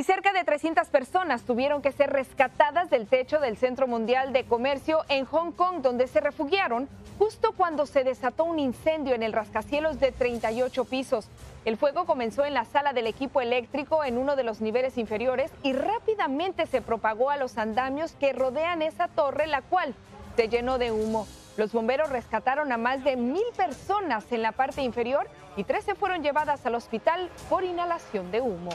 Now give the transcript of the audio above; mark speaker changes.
Speaker 1: y cerca de 300 personas tuvieron que ser rescatadas del techo del Centro Mundial de Comercio en Hong Kong, donde se refugiaron justo cuando se desató un incendio en el rascacielos de 38 pisos. El fuego comenzó en la sala del equipo eléctrico en uno de los niveles inferiores y rápidamente se propagó a los andamios que rodean esa torre, la cual se llenó de humo. Los bomberos rescataron a más de mil personas en la parte inferior y 13 fueron llevadas al hospital por inhalación de humo.